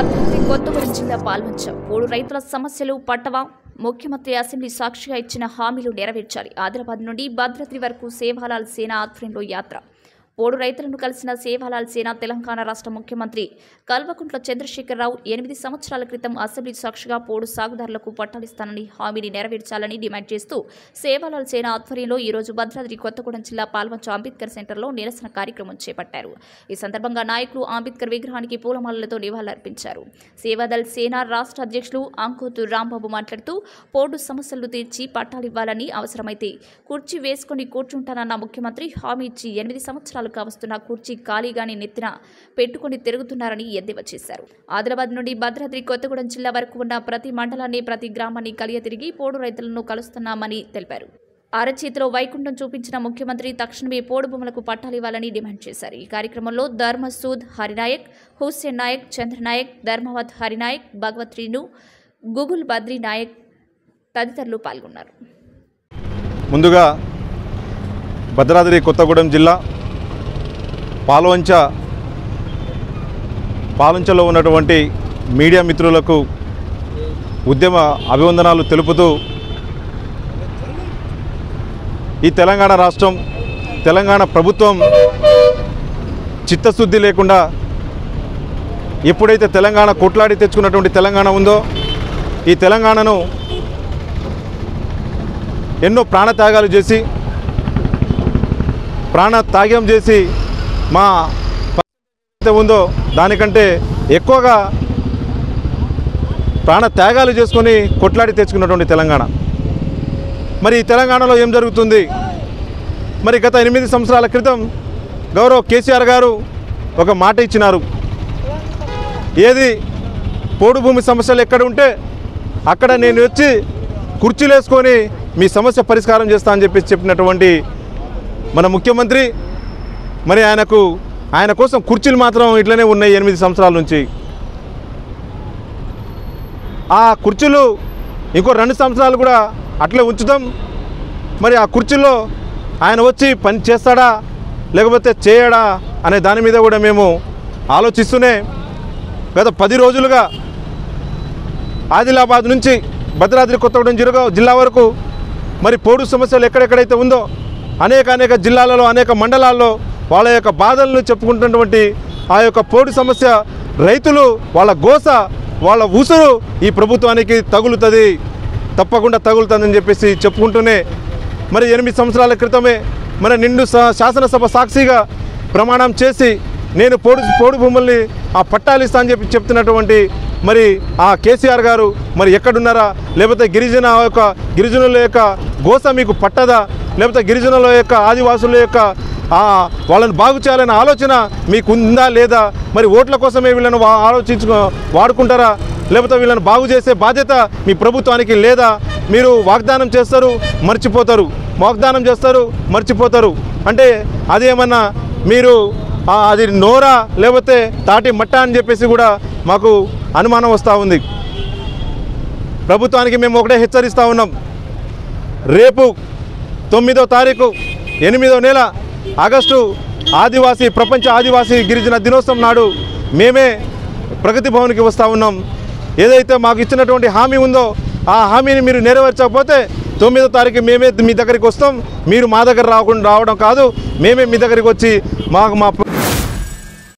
అభివృద్ధి కొత్తగూడెం జిల్లా పాల్వంచ. మూడు రైతుల సమస్యలు పట్టవా? ముఖ్యమంత్రి అసెంబ్లీ సాక్షిగా ఇచ్చిన హామీలు నెరవేర్చాలి. ఆదిలాబాద్ నుండి భద్రాద్రి వరకు సేవాలాల్ సేన ఆధ్వర్యంలో యాత్ర. పోడు రైతులను కలిసిన సేవాలాల్ సేన తెలంగాణ రాష్ట్ర ముఖ్యమంత్రి కల్వకుంట్ల చంద్రశేఖరరావు ఎనిమిది సంవత్సరాల క్రితం అసెంబ్లీ సాక్షిగా పోడు సాగుదారులకు పట్టాలిస్తానని హామీని నెరవేర్చాలని డిమాండ్ చేస్తూ సేవాలాల్ సేన ఆధ్వర్యంలో ఈరోజు భద్రాద్రి కొత్తగూడెం జిల్లా పాల్వంచ అంబేద్కర్ సెంటర్లో నిరసన కార్యక్రమం చేపట్టారు. ఈ సందర్భంగా నాయకులు అంబేద్కర్ విగ్రహానికి పూలమాలలతో నివాళులర్పించారు. సేవాదల్ సేన రాష్ట్ర అధ్యక్షులు అంకోతు రాంబాబు మాట్లాడుతూ పోడు సమస్యలు తీర్చి పట్టాలివ్వాలని అవసరమైతే కుర్చీ వేసుకుని కూర్చుంటానన్న ముఖ్యమంత్రి హామీ ఇచ్చి ఎనిమిది సంవత్సరాలు కావస్తున్న కుర్చీ ఖాళీగాని నెత్తిన పెట్టుకుని తిరుగుతున్నారని ఎద్దేవా చేశారు. ఆదిలాబాద్ నుండి భద్రాద్రి కొత్తగూడెం జిల్లా వరకు ఉన్న ప్రతి మండలాన్ని ప్రతి గ్రామాన్ని కలియ తిరిగి పోడు రైతులను కలుస్తున్నామని తెలిపారు. అరచేతిలో వైకుంఠం చూపించిన ముఖ్యమంత్రి తక్షణమే పోడు భూములకు పట్టాలివ్వాలని డిమాండ్ చేశారు. ఈ కార్యక్రమంలో ధర్మసూద్ హరినాయక్ హుస్సేన్ నాయక్ చంద్రనాయక్ ధర్మవత్ హరినాయక్ భగవత్ రీను గుగుల్ బద్రి నాయక్ తదితరులు పాల్గొన్నారు. ముందుగా భద్రాద్రి కొత్తగూడెం జిల్లా పాల్వంచ పాలంచలో ఉన్నటువంటి మీడియా మిత్రులకు ఉద్యమ అభివందనాలు తెలుపుతూ ఈ తెలంగాణ రాష్ట్రం తెలంగాణ ప్రభుత్వం చిత్తశుద్ధి లేకుండా ఎప్పుడైతే తెలంగాణ కొట్లాడి తెచ్చుకున్నటువంటి తెలంగాణ ఉందో ఈ తెలంగాణను ఎన్నో ప్రాణత్యాగాలు చేసి ప్రాణ త్యాగం చేసి మా పరిస్థితి ఉందో దానికంటే ఎక్కువగా ప్రాణ త్యాగాలు చేసుకొని కొట్లాడి తెచ్చుకున్నటువంటి తెలంగాణ. మరి ఈ తెలంగాణలో ఏం జరుగుతుంది? మరి గత ఎనిమిది సంవత్సరాల క్రితం గౌరవ్ కేసీఆర్ గారు ఒక మాట ఇచ్చినారు. ఏది? పోడు భూమి సమస్యలు ఎక్కడ ఉంటే అక్కడ నేను వచ్చి కుర్చీలు వేసుకొని మీ సమస్య పరిష్కారం చేస్తా అని చెప్పి చెప్పినటువంటి మన ముఖ్యమంత్రి మరి ఆయనకు ఆయన కోసం కుర్చీలు మాత్రం ఇట్లనే ఉన్నాయి ఎనిమిది సంవత్సరాల నుంచి. ఆ కుర్చీలు ఇంకో రెండు సంవత్సరాలు కూడా అట్లే ఉంచుతాం మరి ఆ కుర్చీలో ఆయన వచ్చి పని చేస్తాడా లేకపోతే చేయడా అనే దాని మీద కూడా మేము ఆలోచిస్తూనే గత పది రోజులుగా ఆదిలాబాద్ నుంచి భద్రాద్రి కొత్తగూడెం జిల్లా జిల్లా వరకు మరి పోడు సమస్యలు ఎక్కడెక్కడైతే ఉందో అనేక అనేక జిల్లాలలో అనేక మండలాల్లో వాళ్ళ యొక్క బాధలను చెప్పుకుంటున్నటువంటి ఆ యొక్క పోడు సమస్య రైతులు వాళ్ళ గోస వాళ్ళ ఉసురు ఈ ప్రభుత్వానికి తగులుతుంది. తప్పకుండా తగులుతుందని చెప్పేసి చెప్పుకుంటూనే మరి ఎనిమిది సంవత్సరాల క్రితమే మన నిండు శా- శాసనసభ సాక్షిగా ప్రమాణం చేసి నేను పోడు పోడు భూముల్ని ఆ పట్టాలు ఇస్తా అని చెప్పి చెప్తున్నటువంటి మరి ఆ కేసీఆర్ గారు మరి ఎక్కడున్నారా? లేకపోతే గిరిజన యొక్క గిరిజనుల యొక్క గోస మీకు పట్టదా? లేకపోతే గిరిజనుల యొక్క ఆదివాసుల యొక్క వాళ్ళని బాగు చేయాలనే ఆలోచన మీకు ఉందా లేదా? మరి ఓట్ల కోసమే వీళ్ళని వా- ఆలోచించు వాడుకుంటారా? లేకపోతే వీళ్ళని బాగు చేసే బాధ్యత మీ ప్రభుత్వానికి లేదా? మీరు వాగ్దానం చేస్తారు మర్చిపోతారు. వాగ్దానం చేస్తారు మర్చిపోతారు. అంటే అదేమన్నా మీరు అది నోరా లేకపోతే తాటి మట్ట అని చెప్పేసి కూడా మాకు అనుమానం వస్తూ ఉంది. ప్రభుత్వానికి మేము ఒకటే హెచ్చరిస్తూ ఉన్నాం. రేపు తొమ్మిదో తారీఖు ఎనిమిదో నెల ఆగస్టు ఆదివాసీ ప్రపంచ ఆదివాసీ గిరిజన దినోత్సవం నాడు మేమే ప్రగతి భవన్కి వస్తూ ఉన్నాం. ఏదైతే మాకు ఇచ్చినటువంటి హామీ ఉందో ఆ హామీని మీరు నెరవేర్చకపోతే తొమ్మిదో తారీఖు మేమే మీ దగ్గరికి వస్తాం. మీరు మా దగ్గర రాకుండా రావడం కాదు. మేమే మీ దగ్గరికి వచ్చి మాకు మా